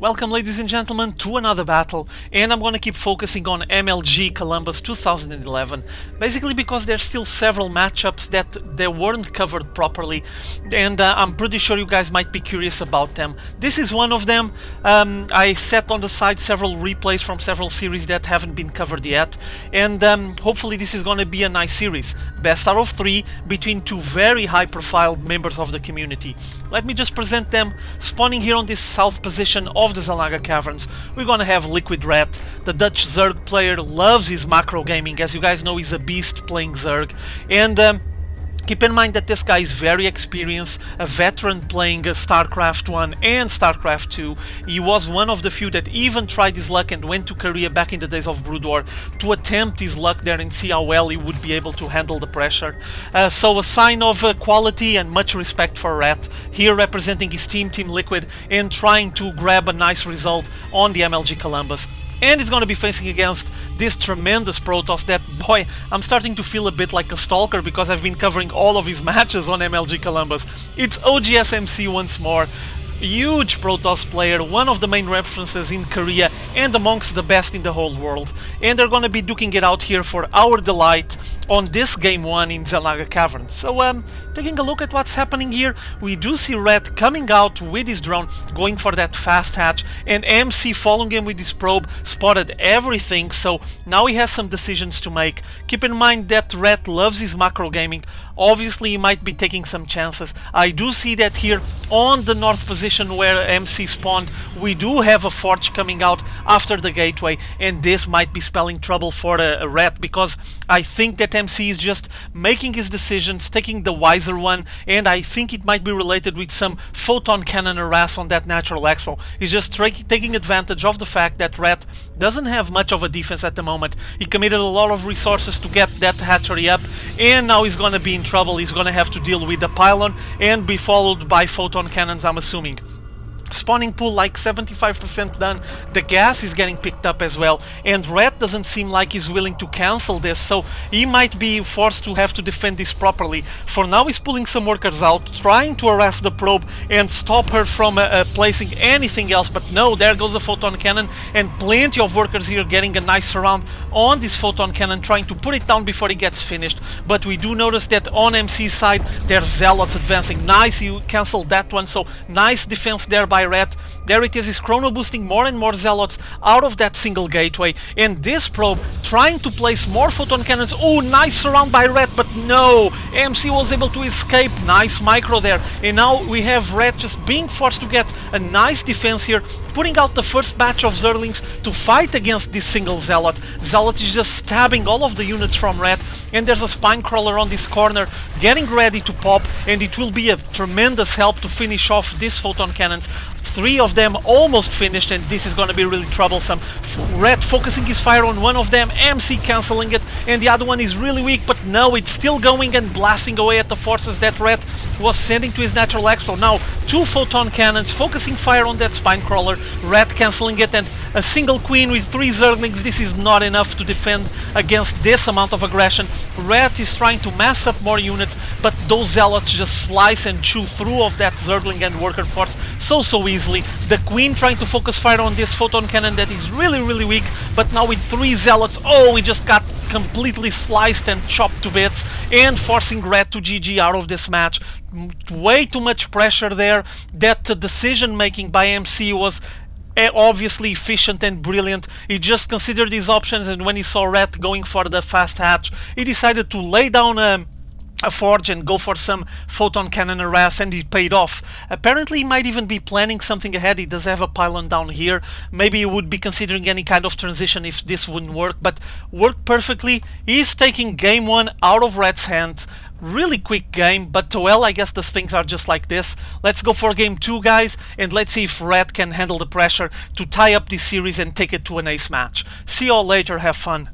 Welcome ladies and gentlemen to another battle and I'm gonna keep focusing on MLG Columbus 2011 basically because there's still several matchups that they weren't covered properly and uh, I'm pretty sure you guys might be curious about them. This is one of them. Um, I set on the side several replays from several series that haven't been covered yet and um, hopefully this is gonna be a nice series. Best out of three between two very high profile members of the community. Let me just present them spawning here on this south position of of the Xel'Naga Caverns, we're gonna have Liquid Ret. The Dutch Zerg player loves his macro gaming, as you guys know he's a beast playing Zerg. And um, Keep in mind that this guy is very experienced, a veteran playing StarCraft 1 and StarCraft 2. He was one of the few that even tried his luck and went to Korea back in the days of Brood War to attempt his luck there and see how well he would be able to handle the pressure. Uh, so a sign of uh, quality and much respect for Ret, here representing his team, Team Liquid, and trying to grab a nice result on the MLG Columbus and he's going to be facing against this tremendous Protoss that, boy, I'm starting to feel a bit like a stalker because I've been covering all of his matches on MLG Columbus. It's OGSMC once more, huge Protoss player, one of the main references in Korea and amongst the best in the whole world. And they're gonna be duking it out here for our delight on this game 1 in Xel'Naga Caverns. So um, taking a look at what's happening here, we do see Ret coming out with his drone, going for that fast hatch, and MC following him with his probe, spotted everything, so now he has some decisions to make. Keep in mind that Ret loves his macro gaming, obviously he might be taking some chances. I do see that here on the north position where MC spawned, we do have a Forge coming out after the gateway, and this might be spelling trouble for a, a Ret, because I think that MC is just making his decisions, taking the wiser one, and I think it might be related with some photon cannon harass on that natural expo. He's just taking advantage of the fact that Ret doesn't have much of a defense at the moment. He committed a lot of resources to get that hatchery up, and now he's gonna be in trouble. He's gonna have to deal with the pylon and be followed by photon cannons, I'm assuming spawning pool like 75% done. The gas is getting picked up as well. And Ret doesn't seem like he's willing to cancel this so he might be forced to have to defend this properly. For now he's pulling some workers out trying to arrest the probe and stop her from uh, uh, placing anything else. But no there goes the photon cannon and plenty of workers here getting a nice surround on this photon cannon trying to put it down before it gets finished. But we do notice that on MC's side there's zealots advancing. Nice you canceled that one. So nice defense there by Ret there it is is chrono boosting more and more zealots out of that single gateway. And this probe trying to place more photon cannons. Oh nice surround by Ret but no. MC was able to escape. Nice micro there. And now we have Ret just being forced to get a nice defense here putting out the first batch of Zerglings to fight against this single Zealot. Zealot is just stabbing all of the units from Ret, and there's a Spine Crawler on this corner getting ready to pop, and it will be a tremendous help to finish off these Photon Cannons. Three of them almost finished, and this is going to be really troublesome. Ret focusing his fire on one of them, MC cancelling it, and the other one is really weak, but no, it's still going and blasting away at the forces that Ret was sending to his natural expo. Now, two photon cannons focusing fire on that spine crawler, Ret cancelling it, and a single queen with three zerglings. This is not enough to defend against this amount of aggression. Ret is trying to mass up more units, but those zealots just slice and chew through of that zergling and worker force so so easily. The queen trying to focus fire on this photon cannon that is really really weak, but now with three zealots, oh, we just got completely sliced and chopped to bits and forcing Ret to GG out of this match. Way too much pressure there. That uh, decision making by MC was eh, obviously efficient and brilliant. He just considered his options and when he saw Ret going for the fast hatch, he decided to lay down a a forge and go for some photon cannon harass and it paid off. Apparently he might even be planning something ahead, he does have a pylon down here, maybe he would be considering any kind of transition if this wouldn't work, but worked perfectly. He's taking game one out of Ret's hands, really quick game, but well, I guess the things are just like this. Let's go for game two, guys, and let's see if Ret can handle the pressure to tie up this series and take it to an ace match. See you all later, have fun.